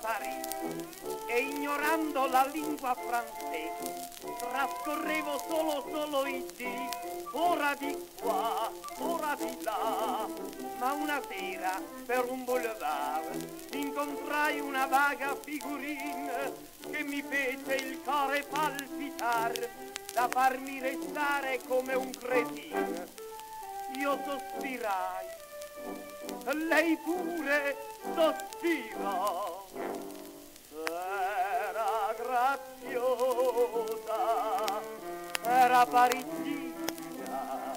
Parigi e ignorando la lingua francese trascorrevo solo solo i dì, ora di qua, ora di là. Ma una sera per un boulevard incontrai una vaga figurina che mi fece il cuore palpitar da farmi restare come un cretino. Io sospirai, lei pure sospirò. Era graziosa, era parigina,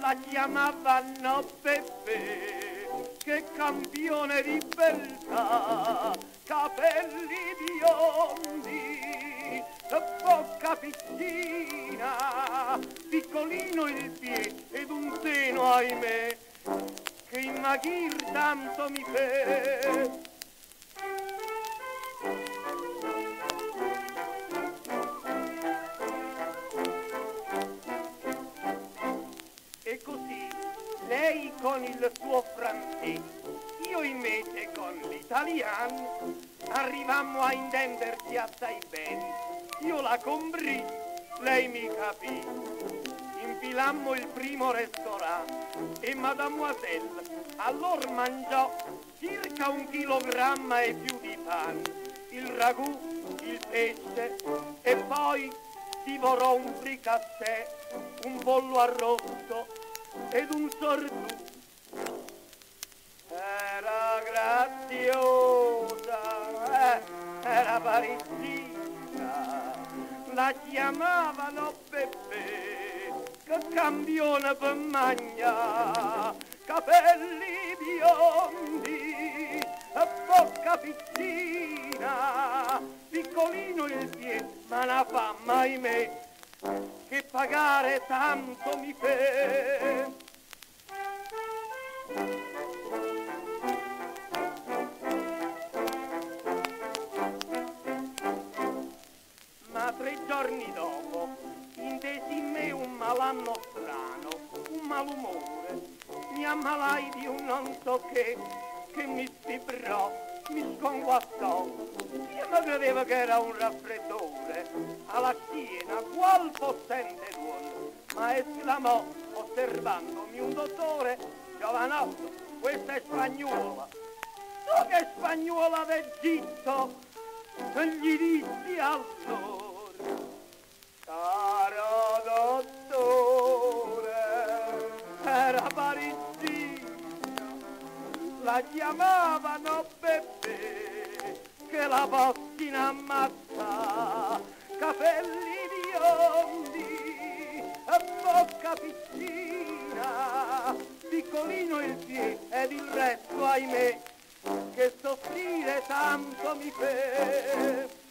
la chiamavano Peppe, che campione di beltà, capelli biondi, bocca piccina, piccolino il piede ed un seno, ahimè, maghir tanto mi fe. E così lei con il suo francese, io invece con l'italiano, arrivammo a intenderci assai bene. Io la comprì, lei mi capì. Infilammo il primo ristorante e mademoiselle allora mangiò circa un chilogramma e più di pane, il ragù, il pesce e poi divorò un fricassè, un pollo arrosto ed un sordù. Era graziosa, eh, era parigina, la chiamavano Peppe, che campione per magna, piccolino il piede, ma la fama, ahimè, che pagare tanto mi fe. Ma tre giorni dopo intesi in me un malanno strano, un malumore. Mi ammalai di un non so che, che mi stibrò, mi sconguattò. Io non credevo che era un raffreddore. Alla schiena, qual possente duono, ma esclamò, osservandomi un dottore, giovanotto, questa è spagnuola. Tu che spagnuola d'Egitto, gli dissi allora, la chiamavano Beppe, che la postina ammazza, capelli biondi, e bocca piccina, piccolino il piede ed il resto, ahimè, che soffrire tanto mi fe.